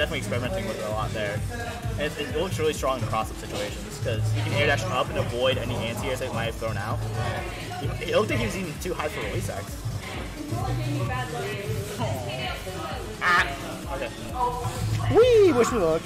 definitely experimenting with it a lot there. And it, it looks really strong in cross-up situations because you can air dash up and avoid any anti-airs that might have thrown out. It looked like he was even too high for release X. Ah! Okay. Wee! Wish me luck.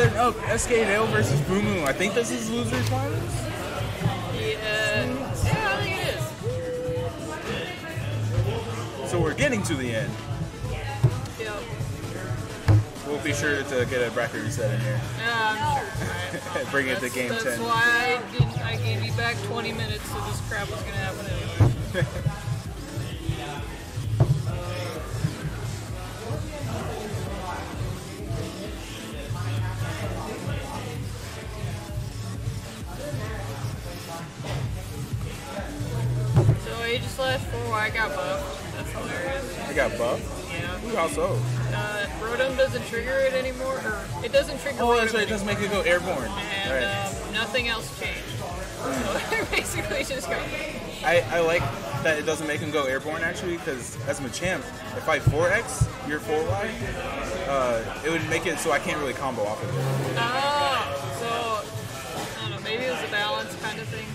Oh, Dale versus Boo Moo. I think this is losers finals. Yeah, yeah, I think it is. So we're getting to the end. Yeah, We'll be sure to get a bracket reset in here. yeah I'm sure. Bring it to That's, game that's 10. why I didn't. I gave you back 20 minutes, so this crap was gonna happen anyway. Aegislash 4, I got buffed. That's hilarious. I got buff. Yeah. Who also? Uh, Rotom doesn't trigger it anymore, or it doesn't trigger Oh, that's right. It doesn't make it go airborne. and Right. um, nothing else changed. So basically just go. I, I like that it doesn't make him go airborne actually because as a Machamp, if I 4X, you're 4Y, uh, it would make it so I can't really combo off of it. Oh, so I don't know. Maybe it was a balance kind of thing.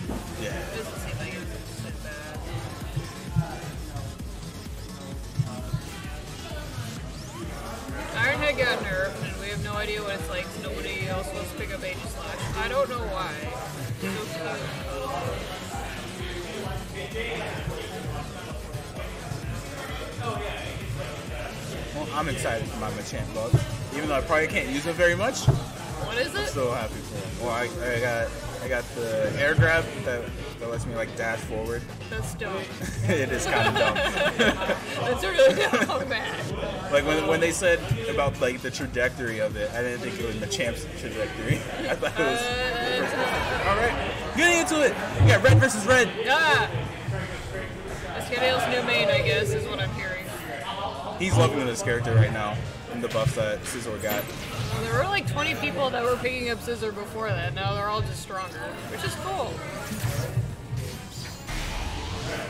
Ironhead got nerfed, and we have no idea what it's like. So nobody else wants to pick up Aegislash. I don't know why. So. Well, I'm excited for my Machamp buff. Even though I probably can't use him very much, What is it? So happy for him. Well, I, I got I got the air grab that, that lets me like dash forward. That's dumb. it is kind of dumb. That's a really dumb, man. Like when, when they said about like the trajectory of it, I didn't think it was the champ's trajectory. I thought it was. All right, getting into it. We got red versus red. Ah! SKDale's new main, I guess, is what I'm hearing. He's loving this character right now and the buffs that Scizor got. Well, there were like 20 people that were picking up Scizor before that. Now they're all just stronger, which is cool.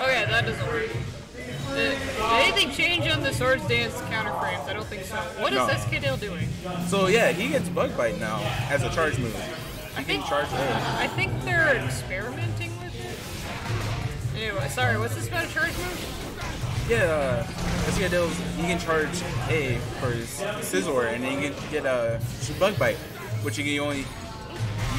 Okay, that doesn't work. Did change on the Swords Dance counter frames? I don't think so. What is No. Doing? So yeah, he gets bug bite now as a charge move. I think charge oh. I think they're experimenting with it. Anyway, sorry. What's this about a charge move? Yeah, uh, SKDale's, he can charge A for his Scizor, and then you can get a bug bite, which you can only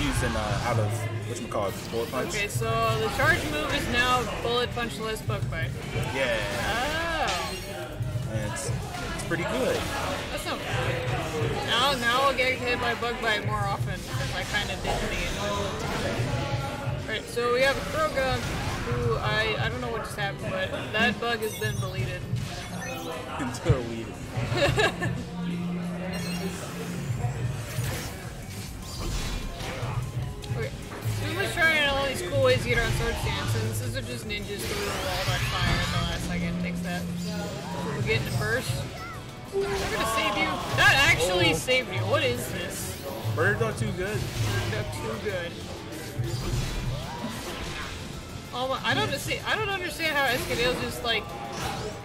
use in uh, out of what you call it, bullet punch. Okay, so the charge move is now bullet punch less bug bite. Yeah, and it's, it's pretty good. that's not bad. Now, now I'll get hit by bug bite more often because I kind of did the. Right, so we have a Croagunk, who I I don't know what just happened, but that bug has been deleted. We Okay, so we was trying all these cool to get our sword stance, and this is just ninjas through the wall by fire at the last second. Takes that. We're getting it first. I'm gonna save you. That actually oh. saved you. What is this? Bird dog too good. Duck too good. Oh my, I don't see. I don't understand how SKDale's just like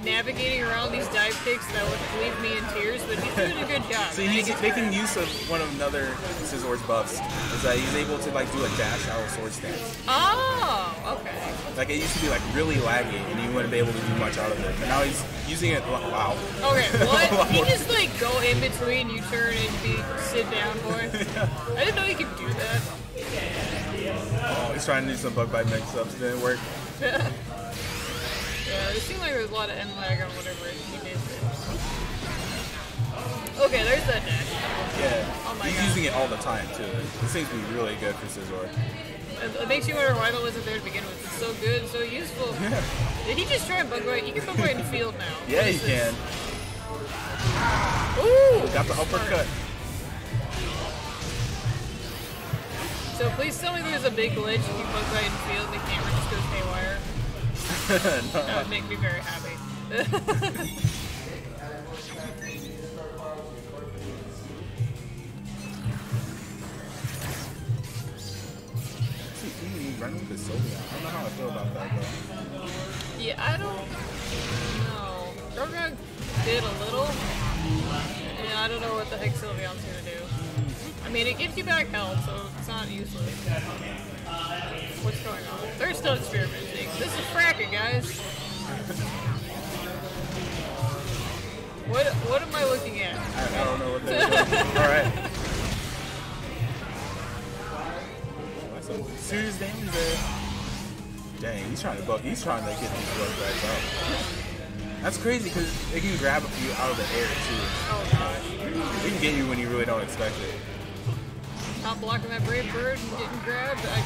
navigating around these dive kicks that would leave me in tears, but he's doing a good job. so he's making use of one of another Scizor's buffs. Is that he's able to like do a dash out of sword stance. Oh, okay. Like it used to be like really laggy, and you wouldn't be able to do much out of it. But now he's using it. Wow. Okay, what? He just like go in between you turn and be sit down, boy. I didn't know you could do that. Oh, he's trying to do some bug bite mix-ups. Didn't work. Yeah, it seemed like there was a lot of end lag on whatever he did. Okay, there's that dash. Yeah. Oh my he's God. using it all the time too. It seems to be really good for Scizor. It, makes you wonder why that wasn't there to begin with. It's so good, so useful. Yeah. Did he just try and bug bite? You can bug bite in the field now. Yeah, this? can. Ooh! Got the uppercut. So please tell me there's a big glitch if you bug bite in the field and the camera just goes haywire. That would make me very happy. Running with Sylveon. I don't know how I feel about that though. yeah, I don't know. Drogon did a little. And I don't know what the heck Sylveon's gonna do. I mean, it gives you back health, so it's not useless. What's going on? They're still experimenting. This is fracking, guys. What what am I looking at? I, I don't know what they're doing. Alright. That's some serious damage there. Dang, he's trying to buck. He's trying to get these blood back up. That's crazy because it can grab you out of the air too. Oh gosh. It can get you when you really don't expect it. Not blocking that brave bird and getting grabbed. I.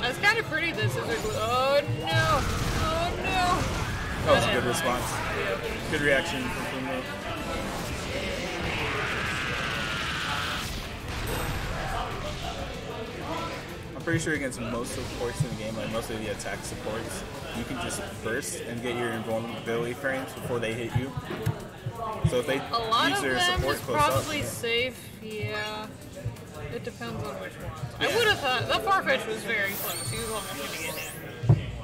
That's kind of pretty. This is oh no, oh no. That was a good response. Good reaction from Fumu. I'm pretty sure against most supports in the game, like most of the attack supports, you can just burst and get your invulnerability frames before they hit you. So if they A lot use of their them support is close probably up, safe. Yeah. It depends on which ones. I would have thought the Farfetch was very close. He was almost going to get hit.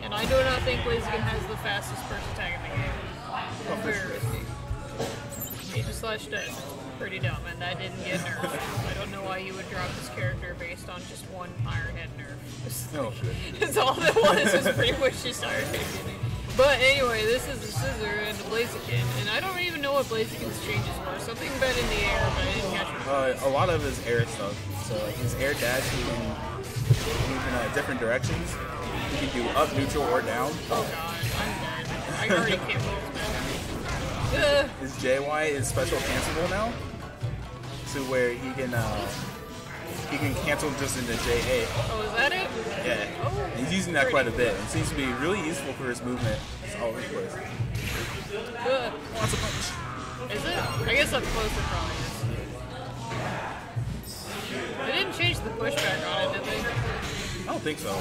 And I do not think Blaziken has the fastest first attack in the game. Very risky. Aegislash does. Pretty dumb, and that didn't get nerfed. I don't know why you would drop this character based on just one Iron Head nerf. no shit. That's all it was, was pretty much just Iron Head getting. But anyway, this is a Scizor and a Blaziken, and I don't even know what Blaziken's changes were. Something bad in the air, but I didn't catch it. Uh, a lot of his air stuff. So like his air dash, he can move in uh, different directions. He can do up, neutral, or down. Oh god, I'm dead. I already can't move. His JY is special cancelable now, to where he can uh, he can cancel just into JA. Oh, is that it? Yeah, Oh, he's using that quite a bit. It seems to be really useful for his movement. It's all over the place. Ugh. Lots of punch. Is it? I guess up close it probably. They didn't change the pushback on it, did they? I don't think so.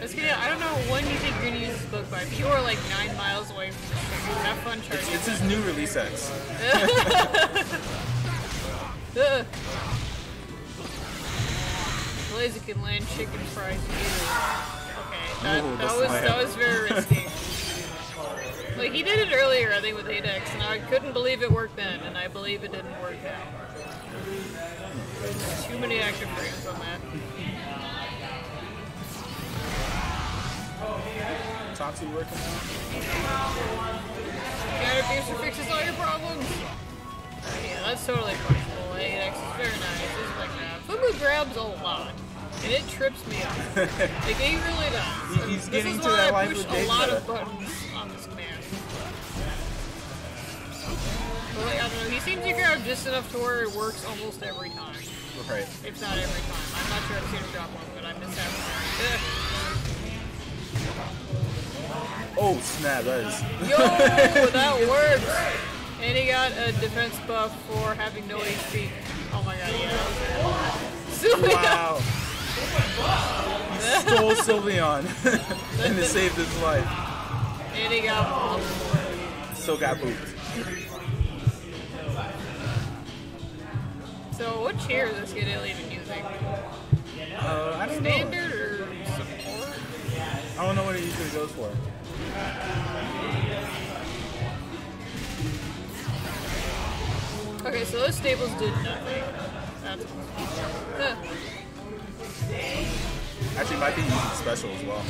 Let's get it. I don't know when you think you're gonna use this book by. If you are like nine miles away from this have fun charging. It's, it's his new release X. Ugh. Blaziken land chicken fries. Okay, that, Ooh, that was that was very risky. like he did it earlier, I think, with 8x, and I couldn't believe it worked then, and I believe it didn't work now. Too many active frames on that. Toxie working now. Counter fixes all your problems. Yeah, that's totally punishable. 8x is very nice. It's like uh, that. Fumu grabs a lot. And it trips me up. like, he really does. He- And he's this getting is to why that I push a lot of buttons on this command. But like, I don't know, he seems to grab just enough to where it works almost every time. Right. If not every time. I'm not sure I've seen him drop one, but I miss that Oh snap! That is. Yo, that works! And he got a defense buff for having no HP. Oh my god, yeah. Sylveon! Wow. Stole Sylveon and it saved his life. And he got bombed. Still got booped. So what chair is this kid even using? Uh, I don't know. Standard or support? I don't know what he usually goes for. Okay, so those stables did nothing. That's huh. Actually, might be using special as well.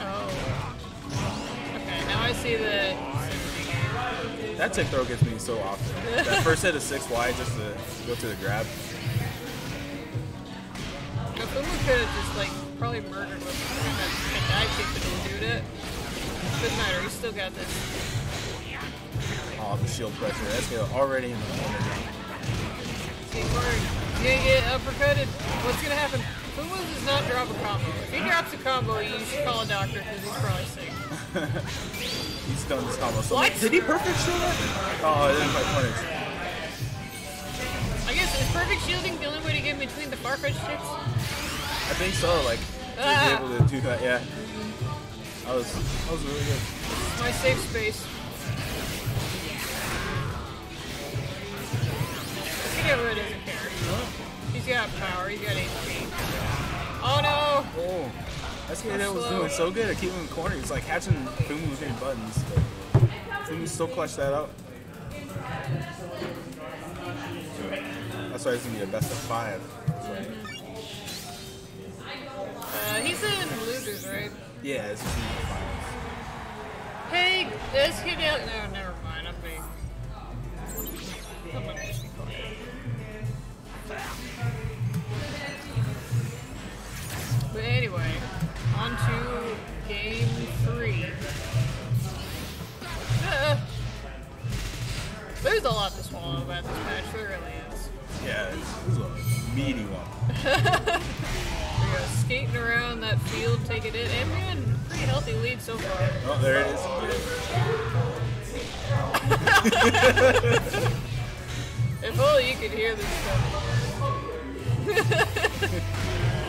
Oh. Okay, now I see the That tick throw gets me so often. That first hit of six wide just to go to the grab. Nafumu could have just like probably murdered with him and dive kick but didn't do it. Doesn't matter, he's still got this. Oh, the shield pressure. That's good. Already in the corner. See, Corey, he's gonna get uppercutted. What's gonna happen? Fumu does not drop a combo. If he drops a combo, you should call a doctor because he's probably sick. He's done this combo. So What? Did he perfect shield it? Oh, it didn't quite punish. I guess is perfect shielding the only way to get in between the Farfetch hits? I think so. Like Ah. to be able to do that. Yeah. That was that was really good. My safe space. Skidoo doesn't care. He's got power. He's got HP. Oh no! Oh, that's what that was Slow. doing so good at keeping him in the corner. He's like catching Fumu with hitting buttons. But Fumu still clutched that out. That's why he's gonna be a best of five. Uh, he's in losers, right? Yeah, it's just gonna be finals. Hey, this kid out. No, never mind. I'm being. Game three. Uh, there's a lot to swallow about this match. There really is. Yeah, this is a meaty one. We go skating around that field, taking it, and we're in a pretty healthy lead so far. Oh, there it is. If only you could hear this stuff.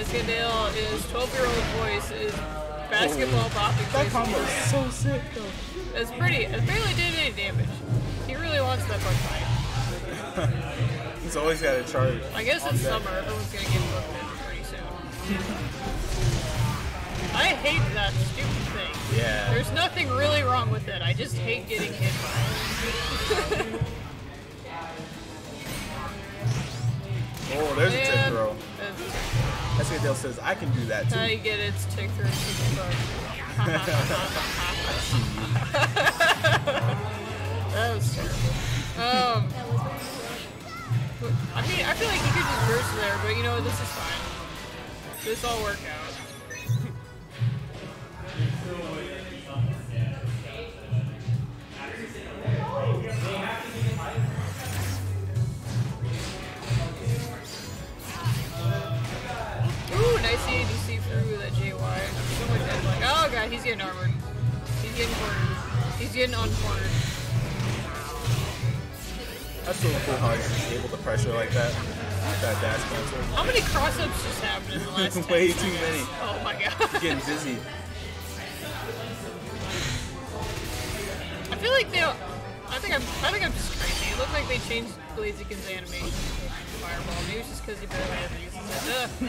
SKDale is 12 year old voice is basketball bopping. That combo is so sick though. It's pretty. It barely did any damage. He really wants that bug fight. He's always got a charge. I guess it's deck. summer. Everyone's gonna get booked in pretty soon. I hate that stupid thing. Yeah. There's nothing really wrong with it. I just hate getting hit by it. Oh, there's That's what Dale says. I can do that How too. you get its tick through super bug. that was terrible. Um, I mean, I feel like he could just burst there, but you know what? This is fine. This all work out. He's getting uncornered. That's so cool how he's able to pressure like that. That dash cancel. How many cross-ups just happened in the last 10 Way too many. Oh my god. Getting dizzy. I feel like they. I think I'm. I think I'm just crazy. It looked like they changed Blaziken's animation Fireball. Maybe it's just because he barely ever uses it.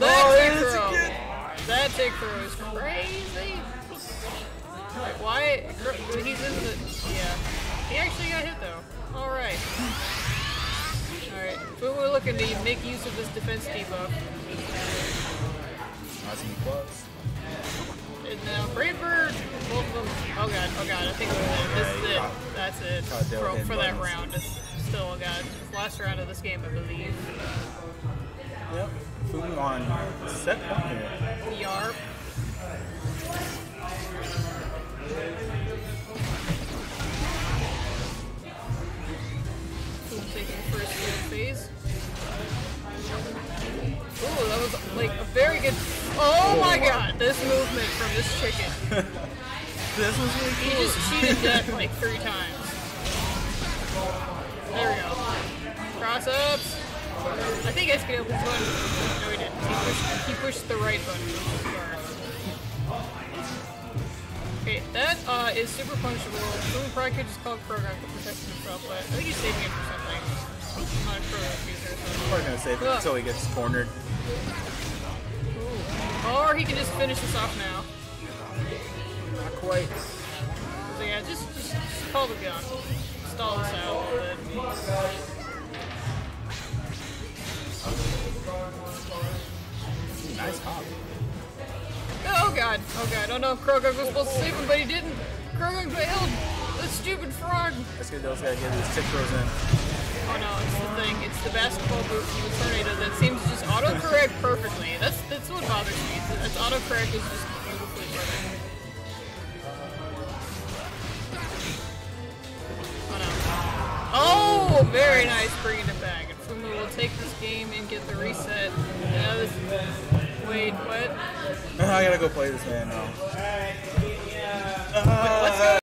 That Oh, tick that's That throw is crazy. Like why? He's in the. Yeah. He actually got hit though. All right. All right. So we're looking to make use of this defense debuff. That's me plus. And now Bravebird, both of them. Oh god, oh god, I think. This is it. That's it God, they were for, for that round. It's still, oh god, last round of this game, I believe. Yep. Fumu on set point here. Yarp. Who's taking first phase? Ooh, that was like a very good. Oh my god, this movement from this chicken. This was really He just cheated death like three times. There we go. Cross ups. I think SKDale pushed one. No, he didn't. He pushed, he pushed the right button. Which is smart. Okay, that uh, is super punishable. Someone probably could just call Croagunk for protecting himself, but I think he's saving it for something. I'm not a Croagunk user, so. Probably gonna save it Ugh. until he gets cornered. Or he can just finish this off now. Not quite. So yeah, just, just, just call the gun. Stall this out a little bit. Nice hop. Oh god, oh god, oh no, Croagunk was supposed to save him, but he didn't. Croagunk failed! The stupid frog! SKDale's gotta get his tick throws in. Oh no, it's the thing, it's the basketball move from the tornado that seems to just autocorrect perfectly. That's that's what bothers me. It's autocorrect is just beautifully perfect. Oh no. Oh, very nice bringing it back. And Fumu will take this game and get the reset. This. Wait, what? Uh-huh, I gotta go play this man now.